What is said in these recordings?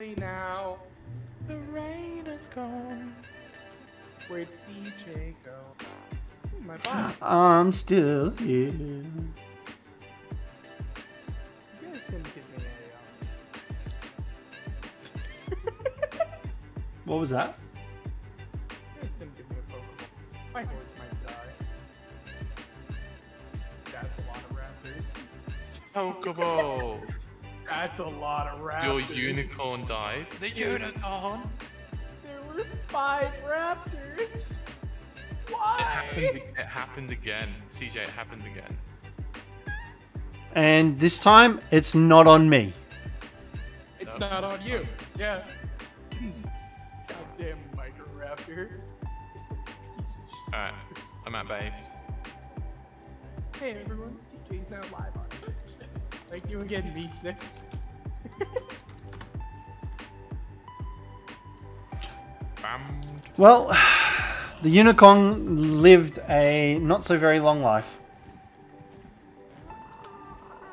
now. The rain is gone. Where'd CJ go? Ooh, my body. I'm still here. You guys didn't give me a. Um... What was that? you guys didn't give me a Pokemon. My horse might die. That's a lot of raptors. Pokeballs! That's a lot of raptors. Your unicorn died. The unicorn! There were five raptors. It Why? happened. It happened again. CJ, it happened again. And this time, it's not on me. It's No, not it's on you. Yeah. Goddamn micro raptor. Piece of shit. Alright, I'm at base. Hey everyone, CJ's now live on Twitch. Thank you again, V6. Well, the unicorn lived a not so very long life.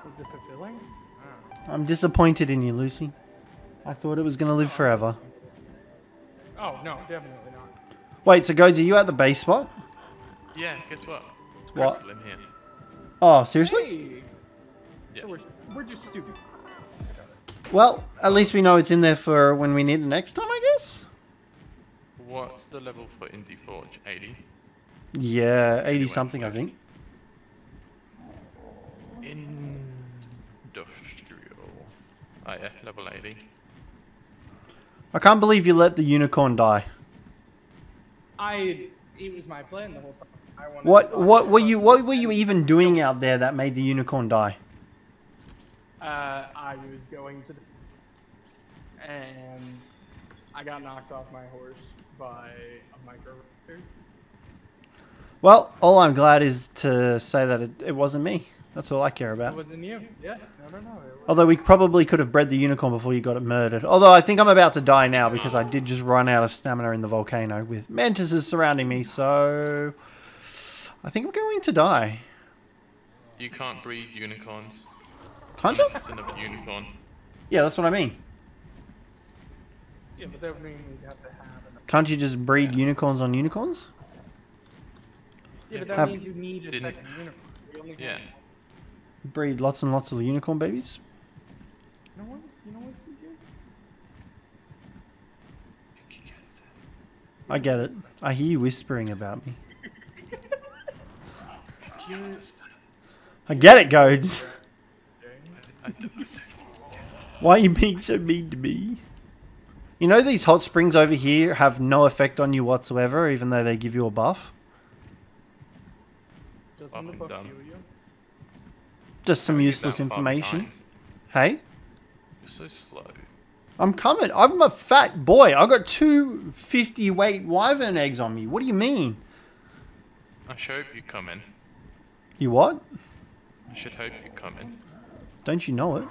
Was it fulfilling? Ah. I'm disappointed in you, Lucy. I thought it was going to live forever. Oh, no, definitely not. Wait, so Godes, are you at the base spot? Yeah, guess what? What? Here. Oh, seriously? Hey! Yeah. So we're, we're just stupid. Well, at least we know it's in there for when we need it next time, I guess? What's the level for Indie Forge? 80? Yeah, 80 something, I think. Industrial. Oh yeah, level 80. I can't believe you let the unicorn die. I, it was my plan the whole time. I wanted to What what were you what were you even doing out there that made the unicorn die? Uh, I was going to the... And I got knocked off my horse by a micro raptor. Well, all I'm glad is to say that it, it wasn't me. That's all I care about. It about. wasn't you. Yeah, no, no, no. It. Although we probably could have bred the unicorn before you got it murdered. Although I think I'm about to die now because I did just run out of stamina in the volcano with mantises surrounding me, so I think I'm going to die. You can't breed unicorns. Can't you? Unless it's another unicorn. Yeah, that's what I mean. Yeah, but that would mean we'd have to have an... Can't you just breed unicorns on unicorns? Yeah, but that Have- means you need a Didn't- second unicorn. We only have Yeah. Breed lots and lots of unicorn babies? You know what? You know what, TJ? I get it. I hear you whispering about me. I get it, Godes. I don't- I don't- Why are you being so mean to me? You know these hot springs over here have no effect on you whatsoever, even though they give you a buff? Doesn't Up buff down. heal you? Just some useless information. Hey? You're so slow. I'm coming. I'm a fat boy. I got two 50 weight wyvern eggs on me. What do you mean? I should hope you come in. You what? I should hope you come in. Don't you know it?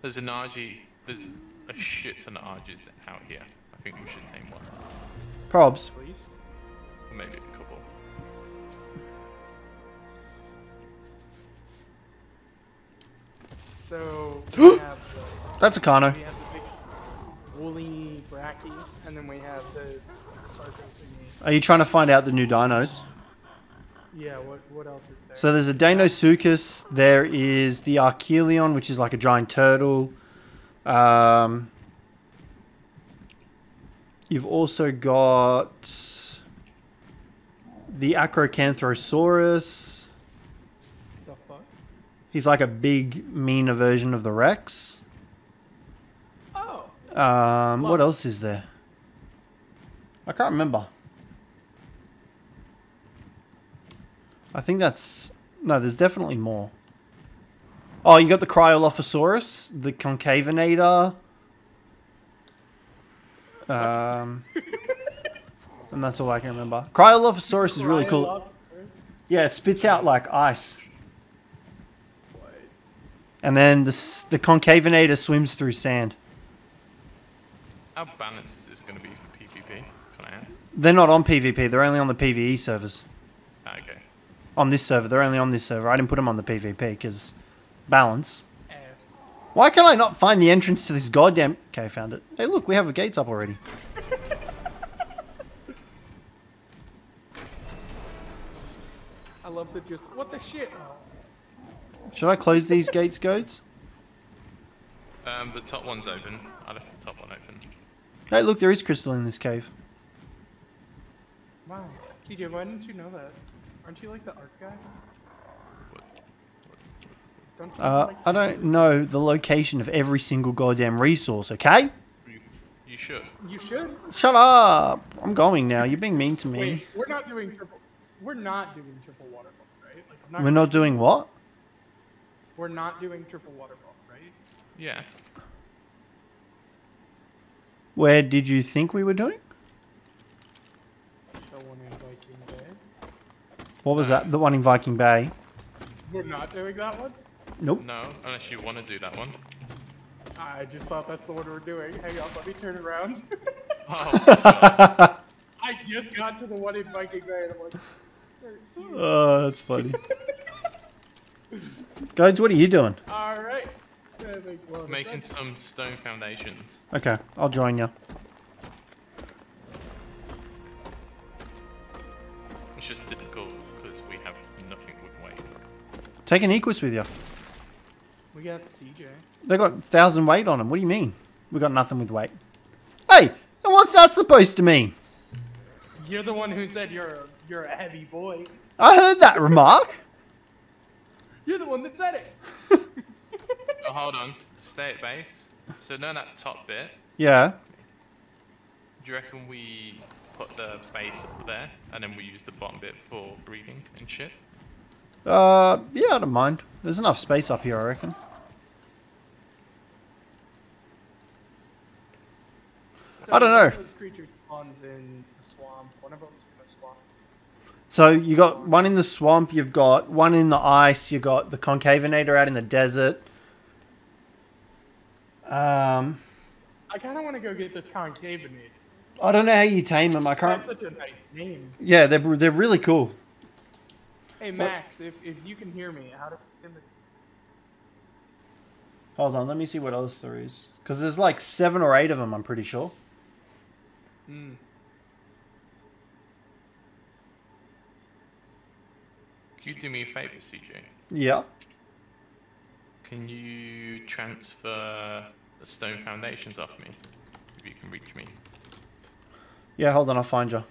There's an RG. There's a shit ton of RGs out here. I think we should name one. Probs. Please? Or maybe a couple. So, we have the, That's a Kano. we have the big woolly bracky, and then we have the Sarco thingy. Are you trying to find out the new dinos? Yeah, what, what else is there? So there's a Deinosuchus. There is the Archelon, which is like a giant turtle. Um, you've also got the Acrocanthosaurus. He's like a big, meaner version of the Rex. Oh! Um, what else is there? I can't remember. I think that's no. There's definitely more. Oh, you got the Cryolophosaurus, the Concavenator. Um, and that's all I can remember. Cryolophosaurus is really cool. Yeah, it spits out like ice. And then the the Concavenator swims through sand. How balanced is this going to be for PvP? Can I ask? They're not on PvP. They're only on the PvE servers. Ah, okay. On this server, they're only on this server. I didn't put them on the PvP because balance. Why can I not find the entrance to this goddamn... Okay, I found it. Hey, look, we have the gates up already. I love the just. What the shit? Should I close these gates, goats? Um, the top one's open. I left the top one open. Hey, look, there is crystal in this cave. wow. TJ, why didn't you know that? Aren't you like the art guy? Don't Uh, like I don't know the location of every single goddamn resource, okay? You, you should. You should. Shut up! I'm going now. You're being mean to me. Wait, we're not doing triple. We're not doing triple waterfall, right? Like, I'm not We're not doing what? We're not doing triple waterfall, right? Yeah. Where did you think we were doing? The one in Viking Bay. What was that? The one in Viking Bay? We're not doing that one. Nope. No, unless you want to do that one. I just thought that's the one we're doing. Hang on, let me turn around. Oh, I just got to the one in Viking Bay, and I'm like, Oh, that's funny. Guys, what are you doing? all right. That makes a lot of making sense. some stone foundations. Okay, I'll join you. It's just difficult Take an Equus with you. We got CJ. They got 1,000 weight on them. What do you mean? We got nothing with weight. Hey, and what's that supposed to mean? You're the one who said you're a, you're a heavy boy. I heard that remark. You're the one that said it. Oh, hold on. Stay at base. So know that top bit. Yeah. Do you reckon we put the base up there and then we use the bottom bit for breathing and shit? Uh, yeah, I don't mind. There's enough space up here, I reckon. So I don't know. Those creatures spawns in the swamp. One of them's in the swamp. So you got one in the swamp, you've got one in the ice, you've got the concavenator out in the desert. Um, I kind of want to go get this concavenator. I don't know how you tame them. I can't. That's such a nice name. Yeah, they're they're really cool. Hey Max, if, if you can hear me, how do in the Hold on, let me see what else there is. Because there's like seven or eight of them, I'm pretty sure. Hmm. Can you do me a favor, CJ? Yeah. Can you transfer the stone foundations off me? If you can reach me. Yeah, hold on, I'll find you.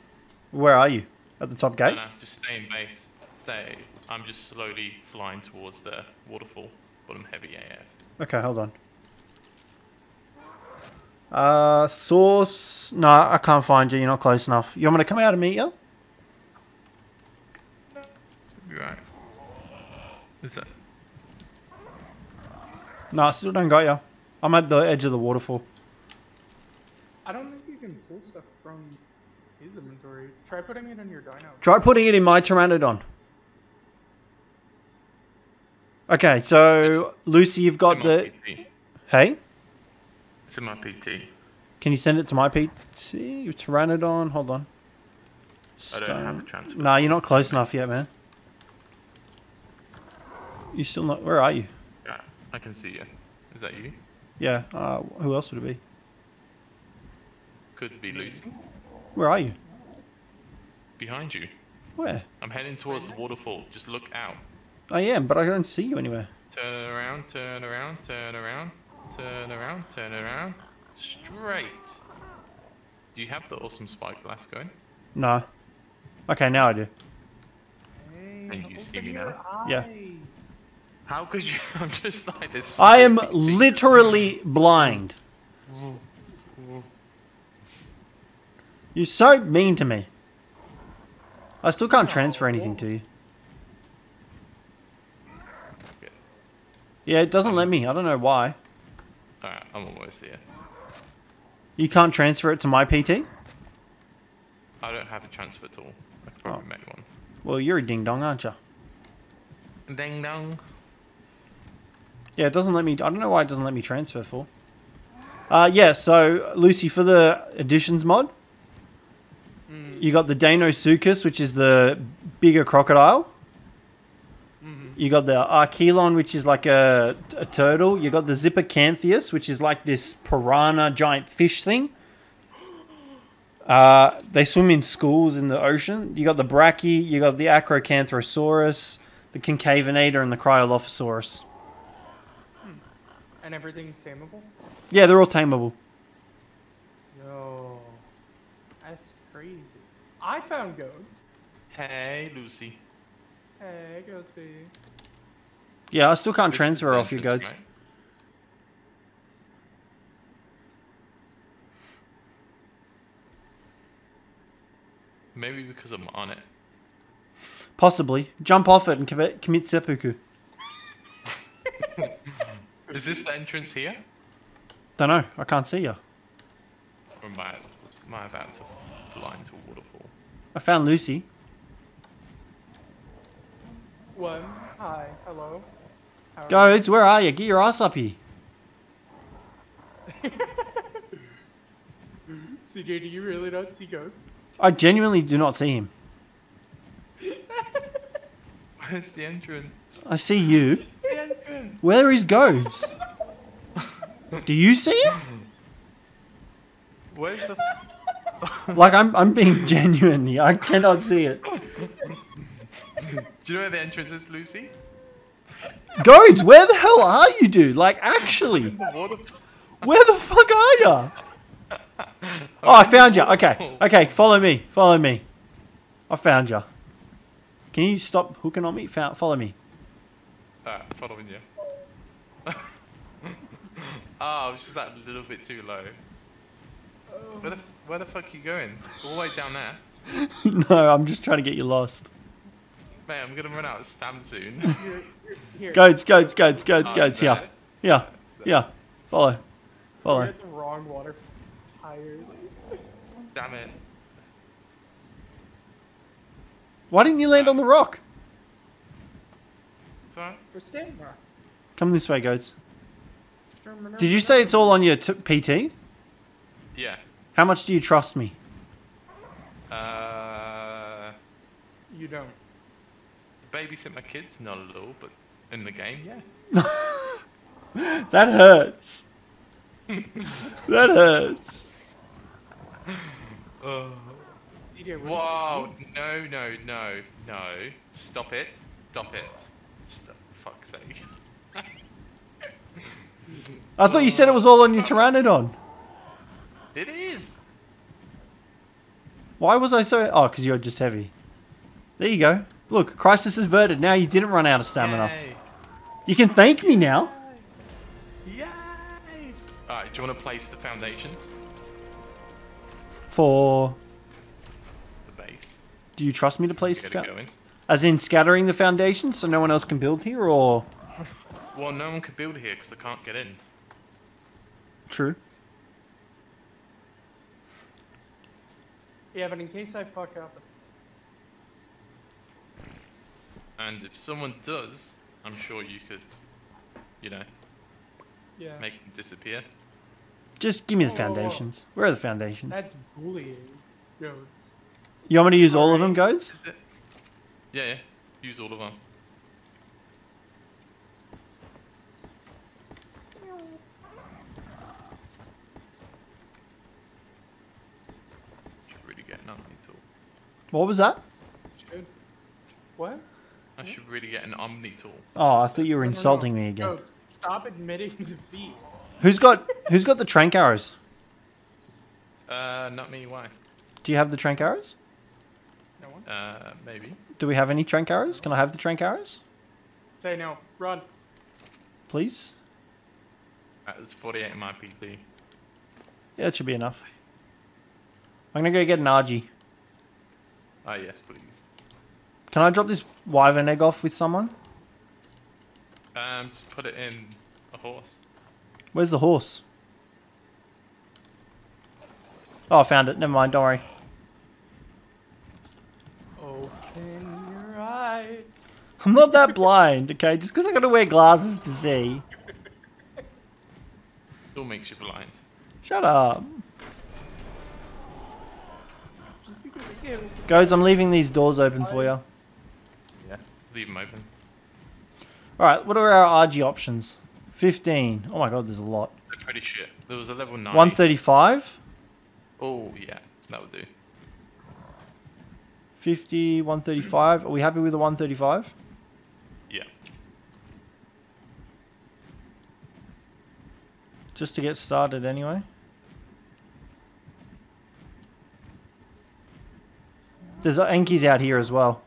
Where are you? At the top No, gate? no, just stay in base. Stay. I'm just slowly flying towards the waterfall, but I'm heavy AF. Okay, hold on. Uh, source. No, I can't find you. You're not close enough. You want me to come out and meet you? You right? Is that? No, I still don't got you. I'm at the edge of the waterfall. I don't think you can pull stuff from his inventory. Try putting it in your dino. Try putting it in my Pteranodon. Okay, so Lucy, you've got It's in my the. PT. Hey, It's in my PT. can you send it to my PT? Pteranodon. Hold on. I don't have a Stone- transfer. Nah, you're not close enough yet, man. You still not? Where are you? Yeah, I can see you. Is that you? Yeah. Uh, who else would it be? Could be Lucy. Where are you? Behind you. Where? I'm heading towards the waterfall. Just look out. Oh, I am, but I don't see you anywhere. Turn around, turn around, turn around, turn around, turn around. Straight. Do you have the awesome spike going? No. Okay, now I do. Hey, Can you see me now? Yeah. How could you? I'm just like this. I am thing. literally blind. You're so mean to me. I still can't transfer anything to you. Yeah, it doesn't let me. I don't know why. Alright, I'm almost there. You can't transfer it to my PT? I don't have a transfer tool. I could probably Oh. make one. Well, you're a ding dong, aren't you? Ding dong. Yeah, it doesn't let me. I don't know why it doesn't let me transfer for. Uh, yeah, so Lucy, for the additions mod, Mm, you got the Deinosuchus, which is the bigger crocodile. You got the Archelon, which is like a, a turtle. You got the Zippocanthus, which is like this piranha giant fish thing. Uh, they swim in schools in the ocean. You got the Brachy, you got the Acrocanthosaurus, the Concavenator, and the Cryolophosaurus. And everything's tameable? Yeah, they're all tameable. Yo. That's crazy. I found goats. Hey, Lucy. Hey. Yeah, I still can't This transfer off your entrance, goats. Maybe because I'm on it. Possibly. Jump off it and commit, commit seppuku. Is this the entrance here? Don't know. I can't see you. Or am I, am I about to fly into a waterfall? I found Lucy. One. Hi. Hello. How are Goats, where are you? Get your ass up here. CJ, do you really not see goats? I genuinely do not see him. Where's the entrance? I see you. The entrance! Where is goats? Do you see him? Where's the... Like I'm, I'm being genuine here. I cannot see it. Do you know where the entrance is, Lucy? Goats, where the hell are you, dude? Like actually, where the fuck are you? Oh, I found you. Okay, okay, follow me, follow me. I found you. Can you stop hooking on me? Fo- Follow me. Alright, following you. Ah, I was just that little bit too low. Where the, where the fuck are you going? All the way down there? no, I'm just trying to get you lost. Mate, I'm gonna run out of stamp soon. Here, here. Goats, goats, goats, goats, Oh, goats. it's Here, there. yeah, yeah. Follow, We're follow. at the wrong water entirely. Damn it. Why didn't you land on the rock? It's. We're staying there. Come this way, goats. Did you say it's all on your t- PT? Yeah. How much do you trust me? Uh, You don't. Babysit my kids? Not at all, but in the game, yeah. That hurts. that hurts. Uh, oh. CJ, what Whoa! No, no, no, no. Stop it. Stop it. Stop. Fuck's sake. I thought you said it was all on your Pteranodon. It is! Why was I so... Oh, because you're just heavy. There you go. Look, crisis averted. Now you didn't run out of stamina. Yay! You can thank me now. Yay! Alright, do you want to place the foundations? For... The base. Do you trust me to place... Get the it going. As in scattering the foundations so no one else can build here, or... Well, no one can build here because they can't get in. True. Yeah, but in case I fuck up, And if someone does, I'm sure you could, you know, yeah, make them disappear. Just give me the Whoa, whoa, whoa. foundations. Where are the foundations? that's bullying. Goats. You want me to use all of them, goats? Yeah, yeah. Use all of them. Should really get an omni tool. What was that? What? I should really get an omni tool. Oh, I thought you were insulting me again. Goats, stop admitting defeat. Who's got Who's got the trank arrows? Uh, not me. Why? Do you have the trank arrows? No one? Uh, maybe. Do we have any trank arrows? Can I have the trank arrows, Say no. Run. please? That was 48 in my PT. Yeah, it should be enough. I'm gonna go get an RG. Ah, yes, please. Can I drop this wyvern egg off with someone? Um, just put it in a horse. Where's the horse? Oh, I found it. Never mind. Don't worry. Open your eyes. I'm not that blind, okay? Just because I gotta wear glasses to see. Still makes you blind. Shut up. Just because I can't. Goats, I'm leaving these doors open for you. Leave them open. Alright, what are our RG options? 15. Oh my god, there's a lot. They're pretty shit. There was a level 9. 135, Oh, yeah. That would do. 50, 135. Are we happy with the 135? Yeah. Just to get started anyway. There's Enki's out here as well.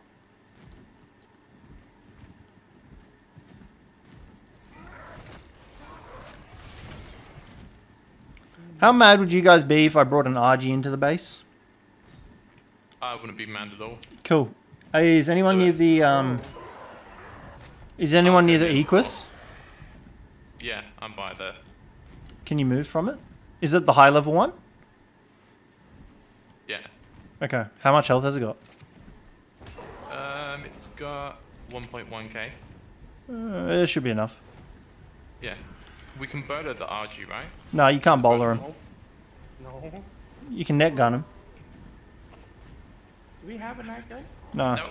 How mad would you guys be if I brought an RG into the base? I wouldn't be mad at all. Cool. Is anyone near the um? Is anyone near the Equus? Yeah, I'm by there. Can you move from it? Is it the high level one? Yeah. Okay. How much health has it got? Um, it's got 1.1k. Uh, it should be enough. Yeah. We can bowler the RG, right? No, you can't bowler him. No. No. You can net gun him. Do we have a night gun? No. No.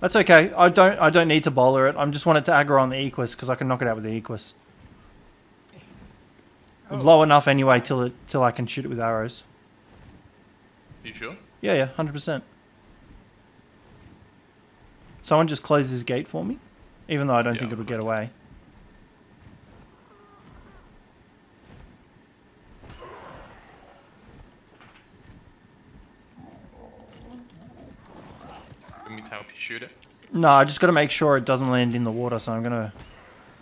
That's okay. I don't. I don't need to bowler it. I'm just wanted to aggro on the Equus because I can knock it out with the Equus. Oh. Low enough anyway till it till I can shoot it with arrows. You sure? Yeah, yeah, hundred percent. Someone just close this gate for me, even though I don't Yeah, think it'll get close it. away. Want me to help you shoot it? No, I just got to make sure it doesn't land in the water, so I'm gonna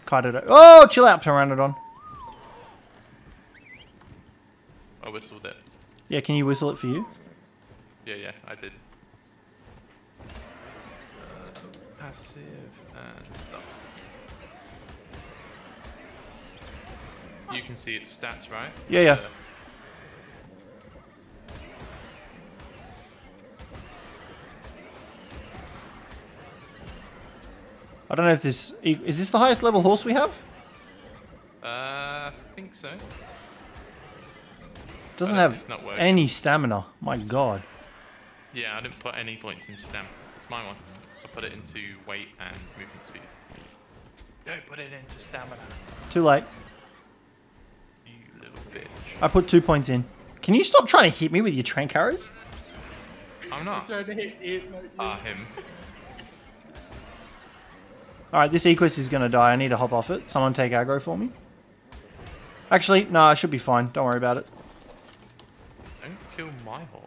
kite it. Oh, chill out, Pteranodon. I whistled it. Yeah, can you whistle it for you? Yeah, yeah, I did. Passive and stuff. You can see its stats, right? Yeah, yeah. Uh, I don't know if this e- is this the highest level horse we have. Uh, I think so. Doesn't have not any stamina. My God. Yeah, I didn't put any points in stamina. It's my one. I put it into weight and movement speed. Don't put it into stamina. Too late. You little bitch. I put two points in. Can you stop trying to hit me with your trank arrows? I'm not. Trying to hit it. not. Ah, him. Alright, this Equus is gonna die. I need to hop off it. Someone take aggro for me. Actually, no, I should be fine. Don't worry about it. Don't kill my horse.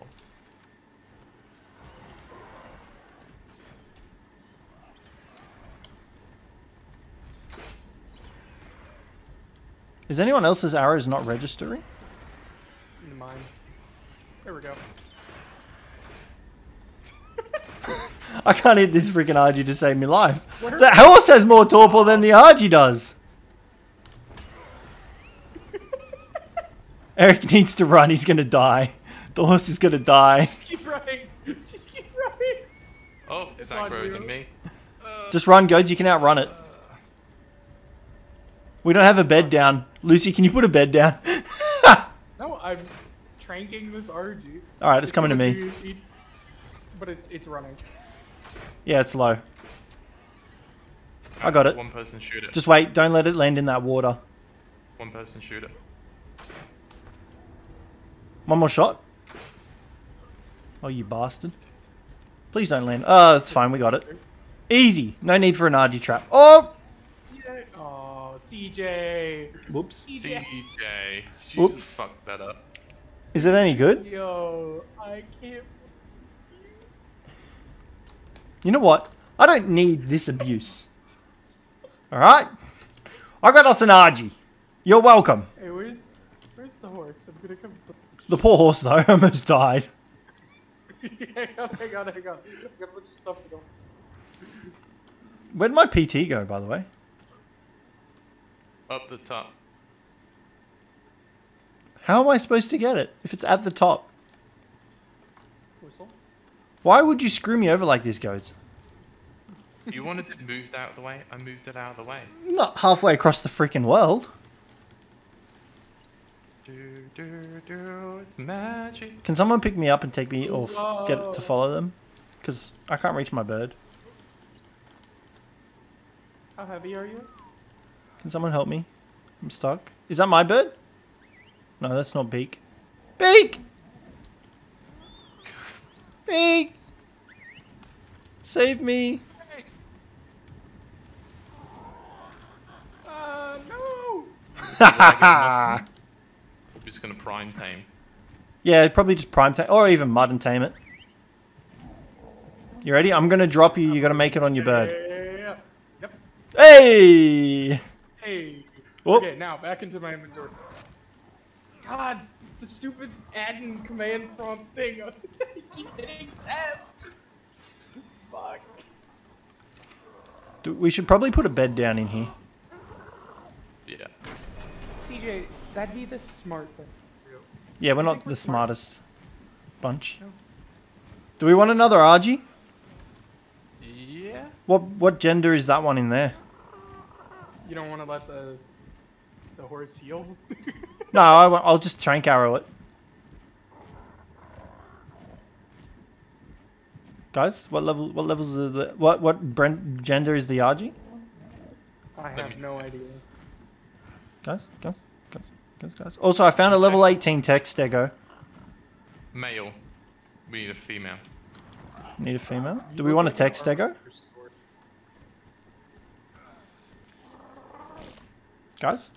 Is anyone else's arrows not registering? Mine. There we go. I can't hit this freaking RG to save me life. Where- The horse has more torpor than the RG does. Eric needs to run. He's gonna die. The horse is gonna die. Just keep running. Just keep running. Oh, It's Zach on rode you. me. Uh, Just run, Goads. You can outrun it. We don't have a bed down. Lucy, can you put a bed down? No, I'm tranking this RG. All right, it's coming to gonna me. Do- it- But it's it's running. Yeah, it's low. I got it. One person shoot it. Just wait. Don't let it land in that water. one person shoot it. One more shot. Oh, you bastard. Please don't land. Oh, it's fine. We got it. Easy. No need for an RG trap. Oh! Yeah. Oh, CJ. Whoops. CJ. Jesus, Oops. fuck that up. Is it any good? Yo, I can't. You know what? I don't need this abuse. Alright? I got us an RG. You're welcome. Hey, where's where's the horse? I'm gonna come. The poor horse, though, almost died. hang on, hang on, hang on. I'm gonna put your stuff in. Where'd my PT go, by the way? Up the top. How am I supposed to get it if it's at the top? Whistle. Why would you screw me over like this, Goats? You wanted it moved out of the way. I moved it out of the way. Not halfway across the freaking world. Do, do, do, it's magic. Can someone pick me up and take me or f- get it to follow them? Because I can't reach my bird. How heavy are you? Can someone help me? I'm stuck. Is that my bird? No, that's not Beak. Beak! Beak! Save me! Uh, no! We're just gonna prime tame. yeah, probably just prime tame, or even mud and tame it. You ready? I'm gonna drop you. You gotta make it on your bird. Yeah. Yep. Hey! Hey. Whoop. Okay, now back into my inventory. God, the stupid add and command prompt thing. I keep hitting tab. Fuck. Do- We should probably put a bed down in here. Yeah. CJ, that'd be the smart thing. Yeah, we're not the we're smart. smartest bunch. No. Do we want another RG? Yeah. What what gender is that one in there? You don't want to let the the horse heal. No, I, won't- I'll just trank arrow it. Guys, what level? What levels are the what what brand, gender is the RG? I have no idea. Guys, guys, guys, guys, guys. Also, I found a level 18 tech stego. Male. We need a female. Need a female? Do we want a like tech stego? Guys,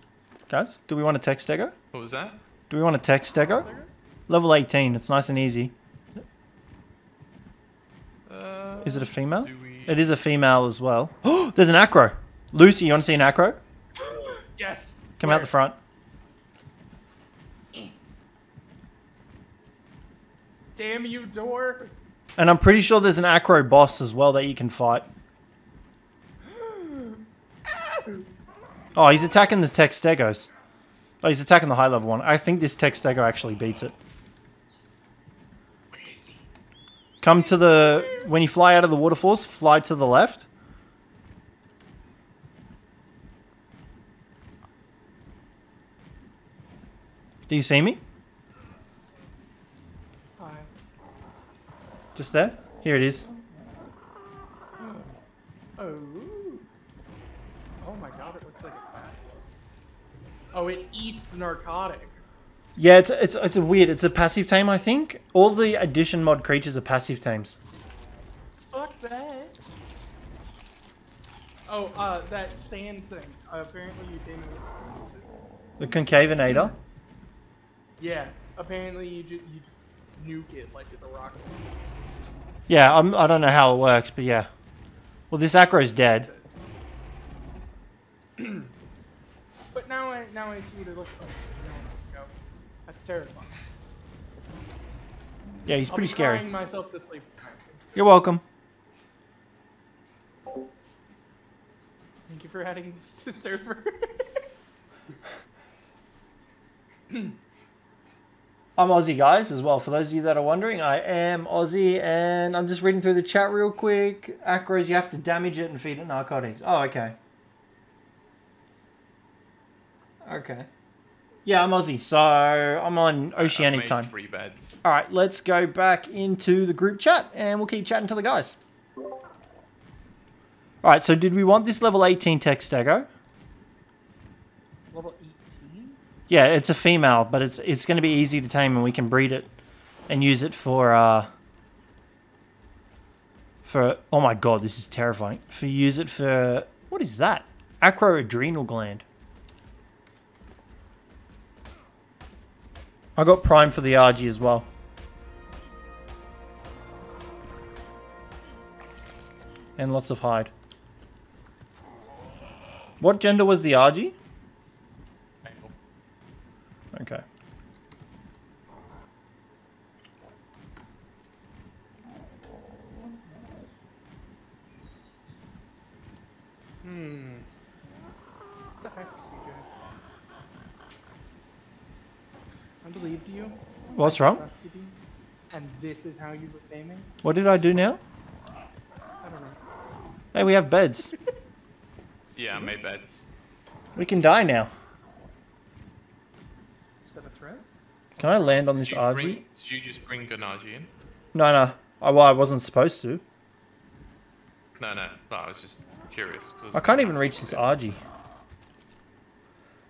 guys, do we want a tech stego? What was that? Do we want a tech stego? Level 18. It's nice and easy. Uh, Is it a female? we... It is a female as well. Oh, there's an acro. Lucy, you want to see an acro? Yes. Come out the front. Damn you, door. And I'm pretty sure there's an acro boss as well that you can fight. Oh, he's attacking the tech stegos. Oh, he's attacking the high level one. I think this tech stego actually beats it. Where is he? Come to the... When you fly out of the waterfalls, fly to the left. Do you see me? Hi. Just there? Here it is. Oh. Oh my god, it looks like a fast. Oh, it eats narcotic. Yeah, it's, it's, it's a weird... It's a passive tame, I think. All the addition mod creatures are passive tames. Fuck that. Oh, uh, that sand thing. Uh, apparently you tame it The Concavenator. Yeah, apparently you, ju- you just nuke it like with a rocket. Yeah, I'm, I don't know how it works, but yeah. Well, this acro's dead. But now I now I see what it looks like. You know. That's terrifying. Yeah, he's I'll pretty be scary. crying myself to sleep. You're welcome. Thank you for adding this to server. I'm Aussie, guys, as well. For those of you that are wondering, I am Aussie, and I'm just reading through the chat real quick. Acros, you have to damage it and feed it narcotics. Oh, okay. Okay. Yeah, I'm Aussie, so I'm on Oceanic made time. Three beds. All right, let's go back into the group chat, and we'll keep chatting to the guys. All right, so did we want this level 18 tech stego? Level 18? Yeah, it's a female, but it's it's going to be easy to tame, and we can breed it and use it for uh for. Oh my god, this is terrifying. For use it for what is that? Acroadrenal gland. I got prime for the RG as well. And lots of hide. What gender was the RG? Okay. Hmm. What the heck, CJ? I believed you. What's I wrong? you. And this is how you were me. What did I do now? I don't know. Hey, we have beds. Yeah, I made beds. We can die now. Is that a threat? Can I land on this Did you, RG? bring, did you just bring Ganaji in? No, no. I, well, I wasn't supposed to. No, no. No, I was just curious. I can't even reach this RG.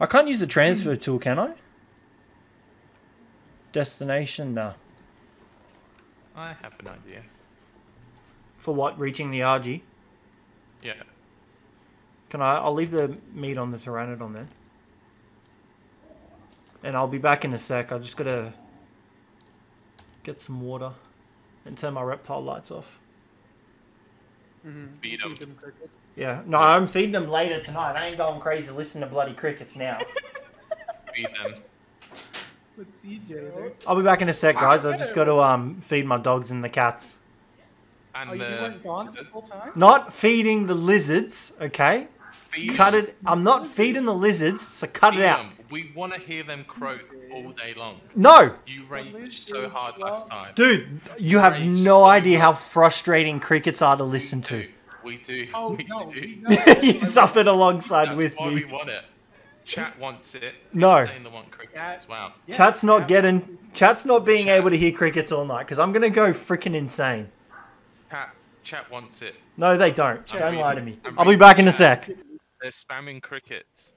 I can't use the transfer tool, can I? Destination, nah. I have an idea. For what? Reaching the RG? Yeah. Can I? I'll leave the meat on the Pteranodon then. And I'll be back in a sec. I just gotta get some water and turn my reptile lights off. Mhm. Feed 'em. them crickets. Yeah, no, I'm feeding them later tonight. I ain't going crazy listening to bloody crickets now. Feed them. With CJ, I'll be back in a sec, guys. I just got to um feed my dogs and the cats. And Oh, you the weren't gone the whole time? Not feeding the lizards, okay? Feed Cut them. it. I'm not feeding the lizards, so cut Feed it out. them. We want to hear them croak all day long. No, You raged so hard last time. dude, you have Right, no so idea how frustrating crickets are to listen to. We do. Oh, we no. do. we you suffered alongside That's with why me. we want it. Chat wants it. No. Saying want cricket Yeah. Yeah, Chat's not yeah. getting. Chat's not being Chat. able to hear crickets all night because I'm gonna go freaking insane. Chat, chat wants it. No, they don't. I'm don't reading- lie to me. I'm I'll be back in a sec. They're spamming crickets.